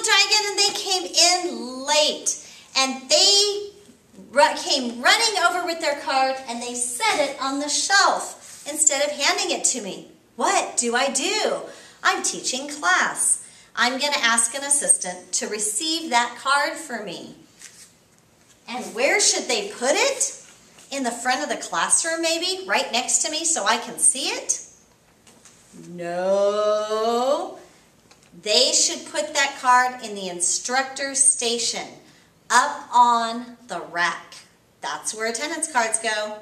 little dragon and they came in late and they came running over with their card and they set it on the shelf instead of handing it to me. What do I do? I'm teaching class. I'm going to ask an assistant to receive that card for me. And where should they put it? In the front of the classroom, maybe? Right next to me so I can see it? No. They should put that card in the instructor's station, up on the rack. That's where attendance cards go.